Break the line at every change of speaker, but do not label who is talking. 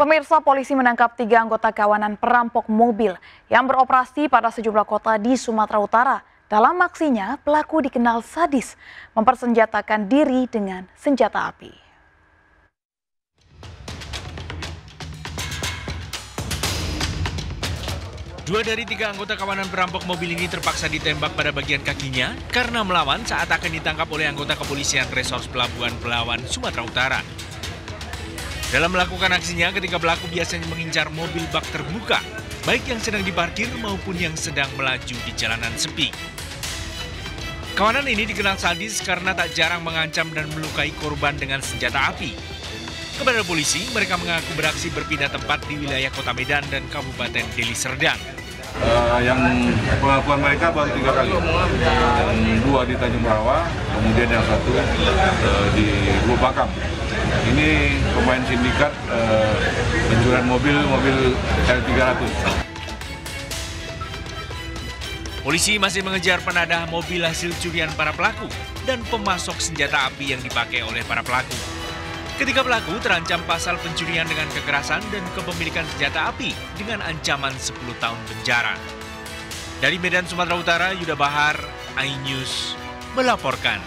Pemirsa polisi menangkap tiga anggota kawanan perampok mobil yang beroperasi pada sejumlah kota di Sumatera Utara. Dalam aksinya, pelaku dikenal sadis, mempersenjatakan diri dengan senjata api.
Dua dari tiga anggota kawanan perampok mobil ini terpaksa ditembak pada bagian kakinya karena melawan saat akan ditangkap oleh anggota kepolisian Resors Pelabuhan Pelawan, Sumatera Utara. Dalam melakukan aksinya, ketika pelaku biasanya mengincar mobil bak terbuka, baik yang sedang diparkir maupun yang sedang melaju di jalanan sepi. Kawanan ini dikenal sadis karena tak jarang mengancam dan melukai korban dengan senjata api. Kepada polisi, mereka mengaku beraksi berpindah tempat di wilayah Kota Medan dan Kabupaten Deli Serdang.
Uh, yang pengakuan mereka baru tiga kali, yang dua di Tanjung Rawa, kemudian yang satu uh, di Bakam. Ini pemain sindikat uh, pencurian mobil mobil L300.
Polisi masih mengejar penadah mobil hasil curian para pelaku dan pemasok senjata api yang dipakai oleh para pelaku. Ketika pelaku terancam pasal pencurian dengan kekerasan dan kepemilikan senjata api dengan ancaman 10 tahun penjara. Dari Medan, Sumatera Utara, Yuda Bahar, iNews melaporkan.